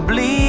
bleed.